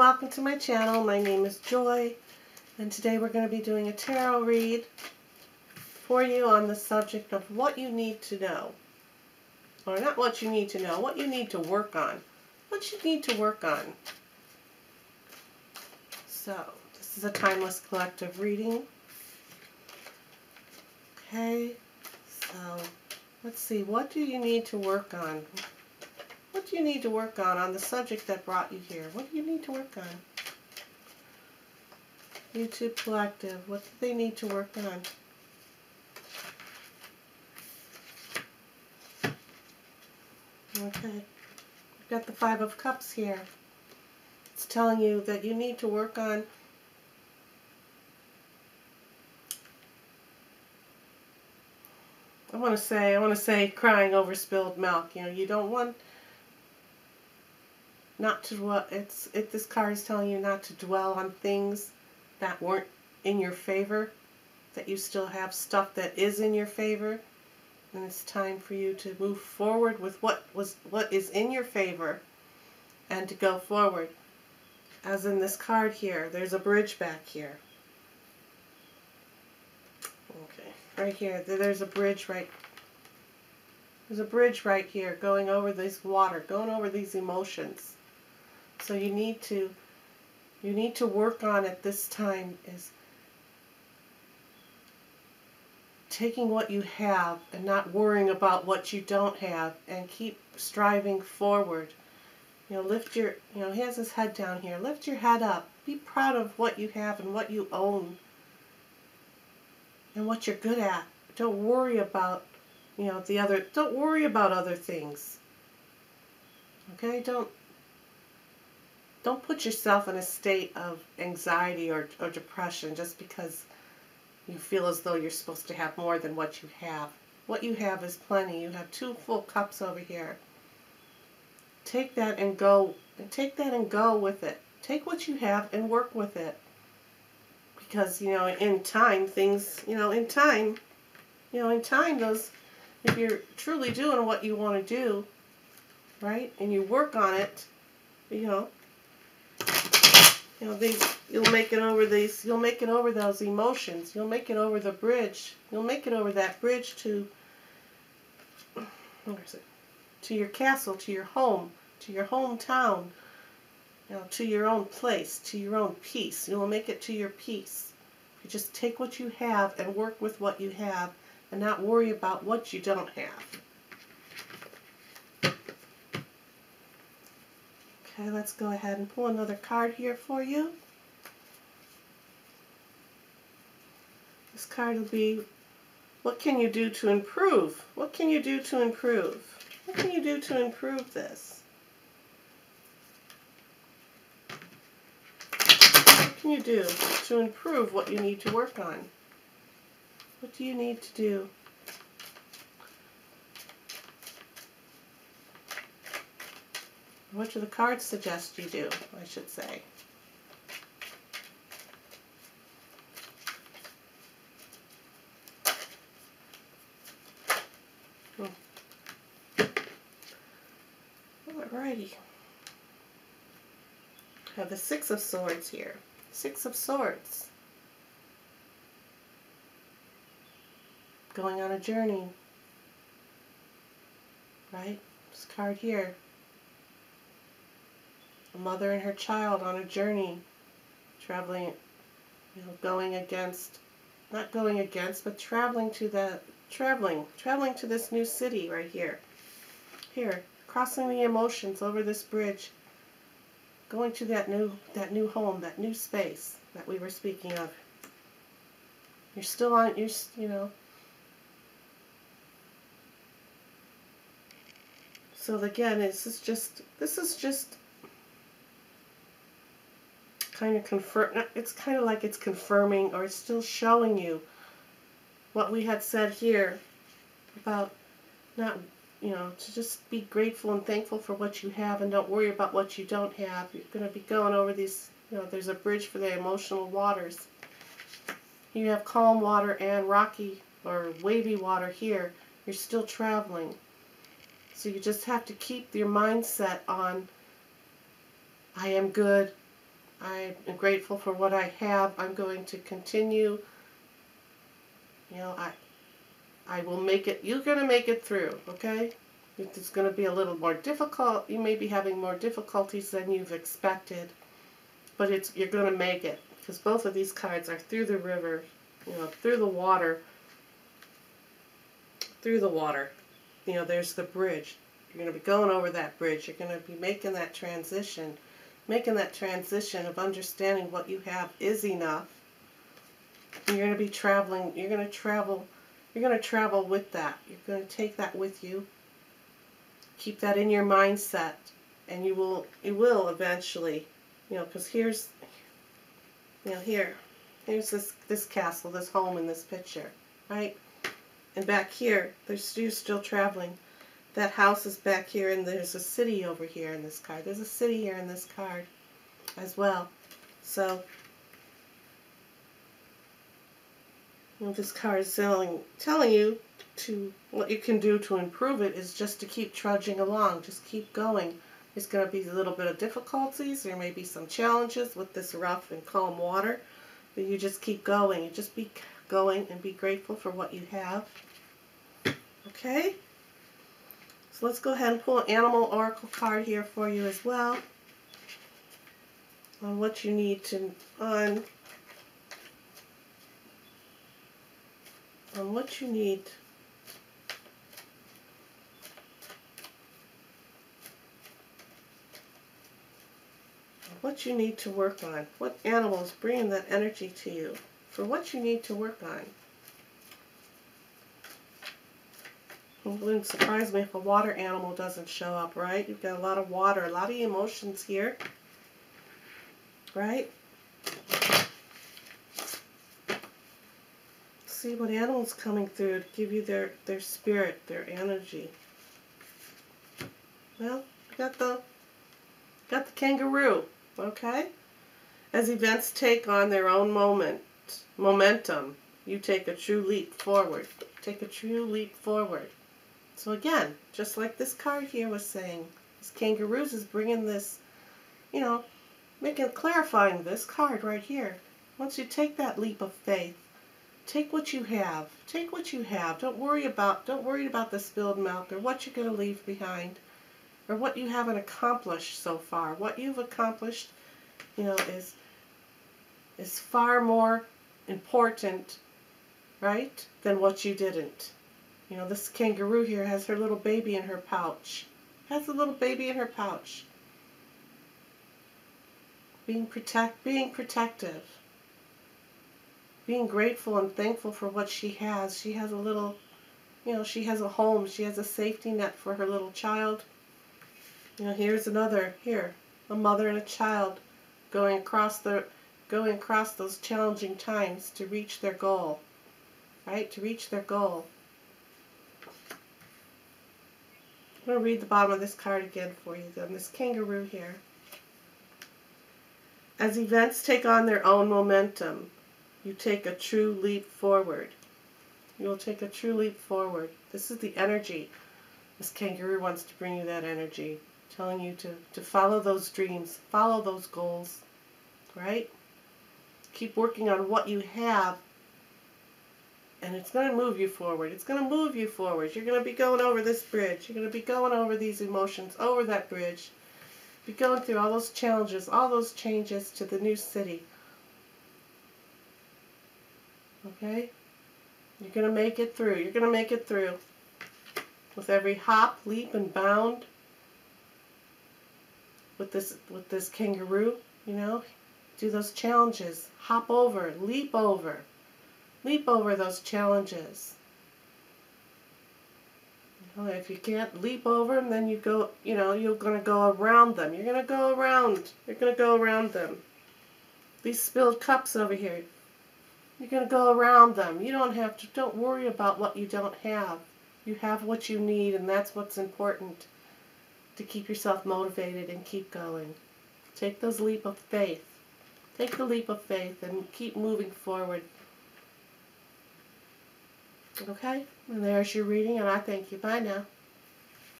welcome to my channel. My name is Joy and today we're going to be doing a tarot read for you on the subject of what you need to know. Or not what you need to know, what you need to work on. What you need to work on. So, this is a timeless collective reading. Okay, so let's see, what do you need to work on? What do you need to work on on the subject that brought you here? What do you need to work on? YouTube Collective, what do they need to work on? Okay, we've got the Five of Cups here. It's telling you that you need to work on I want to say, I want to say crying over spilled milk. You know, you don't want not to dwell, it's, it, this card is telling you not to dwell on things that weren't in your favor, that you still have stuff that is in your favor, and it's time for you to move forward with what was what is in your favor and to go forward. As in this card here, there's a bridge back here. Okay, right here, there's a bridge right there's a bridge right here going over this water, going over these emotions. So you need to you need to work on at this time is taking what you have and not worrying about what you don't have and keep striving forward. You know, lift your, you know, he has his head down here. Lift your head up. Be proud of what you have and what you own and what you're good at. Don't worry about, you know, the other, don't worry about other things. Okay? Don't don't put yourself in a state of anxiety or, or depression just because you feel as though you're supposed to have more than what you have. What you have is plenty. You have two full cups over here. Take that and go take that and go with it. Take what you have and work with it. Because, you know, in time things, you know, in time, you know, in time those if you're truly doing what you want to do, right? And you work on it, you know, you know, these, you'll make it over these, you'll make it over those emotions. You'll make it over the bridge. You'll make it over that bridge to, where is it? To your castle, to your home, to your hometown, you know, to your own place, to your own peace. You'll make it to your peace. You just take what you have and work with what you have and not worry about what you don't have. Okay, let's go ahead and pull another card here for you. This card will be, what can you do to improve? What can you do to improve? What can you do to improve this? What can you do to improve what you need to work on? What do you need to do? What do the cards suggest you do, I should say? Hmm. Alrighty. I have the Six of Swords here. Six of Swords. Going on a journey. Right? This card here a mother and her child on a journey, traveling, you know, going against, not going against, but traveling to the, traveling, traveling to this new city right here. Here, crossing the emotions over this bridge, going to that new, that new home, that new space that we were speaking of. You're still on, you're, you know, So again, this is just this is just kind of confirm, it's kind of like it's confirming or it's still showing you what we had said here about not, you know, to just be grateful and thankful for what you have and don't worry about what you don't have. You're going to be going over these, you know, there's a bridge for the emotional waters. You have calm water and rocky or wavy water here. You're still traveling. So you just have to keep your mindset on I am good, I am grateful for what I have. I'm going to continue. You know, I I will make it. You're going to make it through, okay? It's going to be a little more difficult. You may be having more difficulties than you've expected, but it's you're going to make it because both of these cards are through the river, you know, through the water. Through the water. You know, there's the bridge. You're going to be going over that bridge. You're going to be making that transition, making that transition of understanding what you have is enough. And you're going to be traveling. You're going to travel. You're going to travel with that. You're going to take that with you. Keep that in your mindset, and you will. You will eventually. You know, because here's. You know, here, here's this this castle, this home in this picture, right? And back here, there's you're still traveling that house is back here and there's a city over here in this card. There's a city here in this card as well. So this card is telling, telling you to what you can do to improve it is just to keep trudging along. Just keep going. There's going to be a little bit of difficulties. There may be some challenges with this rough and calm water. But you just keep going. You just be going and be grateful for what you have. Okay? So let's go ahead and pull an animal oracle card here for you as well on what you need to on on what you need what you need to work on what animals bringing that energy to you for what you need to work on It wouldn't surprise me if a water animal doesn't show up, right? You've got a lot of water, a lot of emotions here, right? See what animal's coming through to give you their, their spirit, their energy. Well, got the got the kangaroo, okay? As events take on their own moment, momentum, you take a true leap forward. Take a true leap forward. So again, just like this card here was saying, this kangaroos is bringing this, you know, making clarifying this card right here. Once you take that leap of faith, take what you have. Take what you have. Don't worry about don't worry about the spilled milk or what you're going to leave behind or what you haven't accomplished so far. What you've accomplished, you know, is is far more important, right, than what you didn't. You know, this kangaroo here has her little baby in her pouch. Has a little baby in her pouch. Being protect being protective. Being grateful and thankful for what she has. She has a little you know, she has a home, she has a safety net for her little child. You know, here's another here, a mother and a child going across the going across those challenging times to reach their goal. Right? To reach their goal. I'm going to read the bottom of this card again for you, then. This kangaroo here. As events take on their own momentum, you take a true leap forward. You will take a true leap forward. This is the energy. This kangaroo wants to bring you that energy, telling you to, to follow those dreams, follow those goals, right? Keep working on what you have and it's going to move you forward. It's going to move you forward. You're going to be going over this bridge. You're going to be going over these emotions, over that bridge. Be going through all those challenges, all those changes to the new city. Okay? You're going to make it through. You're going to make it through. With every hop, leap, and bound. With this, with this kangaroo, you know, do those challenges. Hop over, leap over. Leap over those challenges. If you can't leap over them, then you go, you know, you're going to go around them. You're going to go around. You're going to go around them. These spilled cups over here, you're going to go around them. You don't have to, don't worry about what you don't have. You have what you need, and that's what's important to keep yourself motivated and keep going. Take those leap of faith. Take the leap of faith and keep moving forward. Okay? And there's your reading, and I thank you. Bye now.